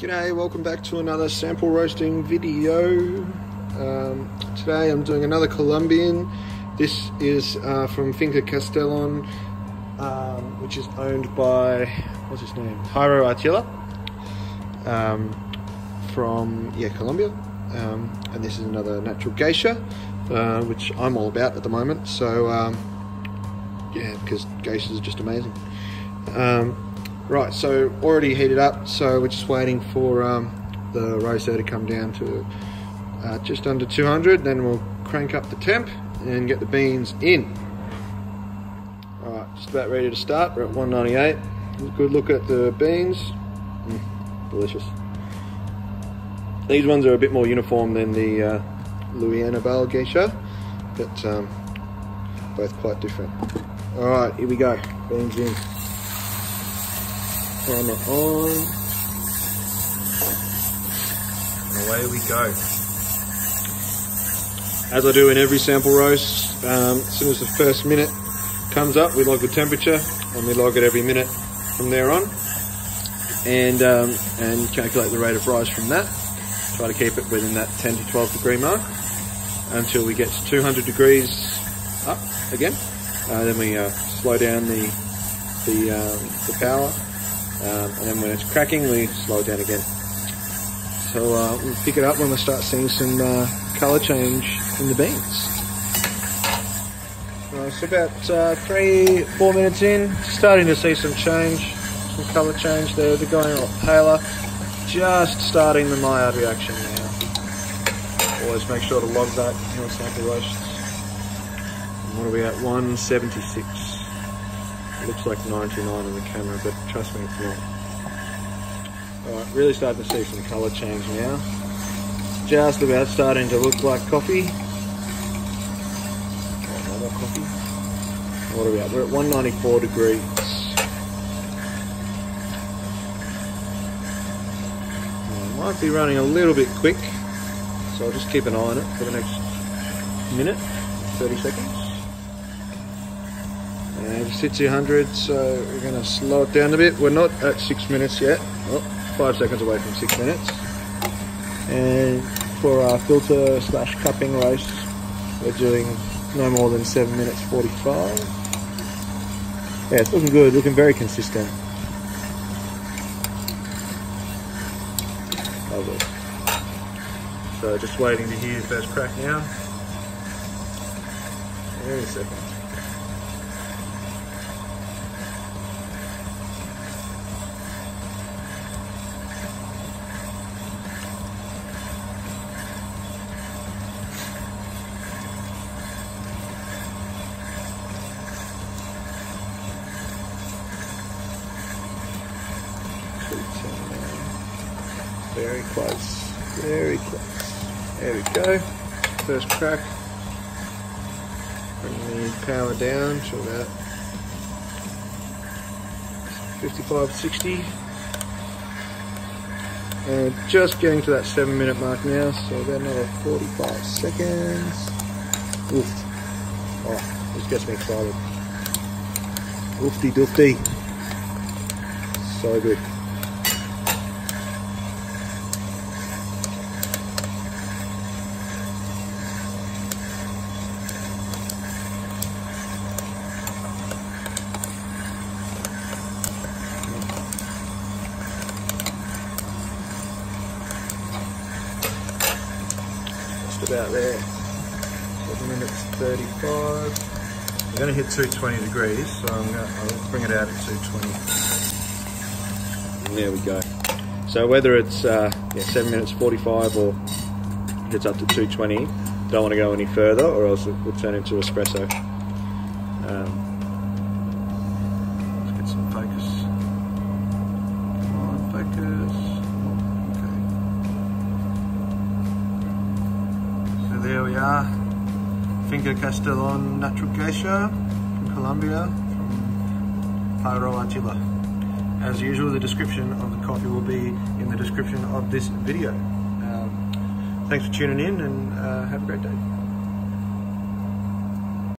G'day, welcome back to another sample roasting video. Um, today I'm doing another Colombian. This is uh, from Finca Castellon, um, which is owned by, what's his name? Jairo Arcilla um, from, yeah, Colombia. Um, and this is another natural geisha, uh, which I'm all about at the moment. So, um, yeah, because geishas are just amazing. Right, so already heated up, so we're just waiting for um, the roaster to come down to uh, just under 200, then we'll crank up the temp and get the beans in. Alright, just about ready to start, we're at 198. Good look at the beans, mm, delicious. These ones are a bit more uniform than the uh, Louis Annibale geisha, but um, both quite different. Alright, here we go, beans in timer on. And away we go. As I do in every sample roast, um, as soon as the first minute comes up, we log the temperature and we log it every minute from there on. And, um, and calculate the rate of rise from that. Try to keep it within that 10 to 12 degree mark until we get to 200 degrees up again. Uh, then we uh, slow down the the, um, the power um, and then when it's cracking, we slow it down again. So uh, we'll pick it up when we start seeing some uh, colour change in the beans. Uh, so about uh, three, four minutes in, starting to see some change, some colour change there. They're going a lot paler. Just starting the Maillard reaction now. Always make sure to log that what are we at? 176. Looks like 99 on the camera, but trust me, it's not. Alright, really starting to see some colour change now. Just about starting to look like coffee. Oh, Another coffee. What are we at? We're at 194 degrees. might be running a little bit quick, so I'll just keep an eye on it for the next minute, 30 seconds. And 200, so we're going to slow it down a bit. We're not at six minutes yet. Oh, five seconds away from six minutes. And for our filter slash cupping roast, we're doing no more than seven minutes 45. Yeah, it's looking good, looking very consistent. Lovely. So just waiting to hear the first crack now. Any second. Very close. Very close. There we go. First crack. Bring the power down to about 55, 60. And just getting to that seven minute mark now, so about another 45 seconds. Oof. Oh, this gets me excited. Oofty doofty. So good. About there. Seven minutes 35. I'm going to hit 220 degrees, so I'm going to, I'll bring it out at 220. And there we go. So whether it's uh, yeah, 7 minutes 45 or gets up to 220, don't want to go any further or else it will turn into espresso. Um, there we are. Finca Castellon Natural Geisha from Colombia, from Jairo Arcilla. As usual, the description of the coffee will be in the description of this video. Um, thanks for tuning in and uh, have a great day.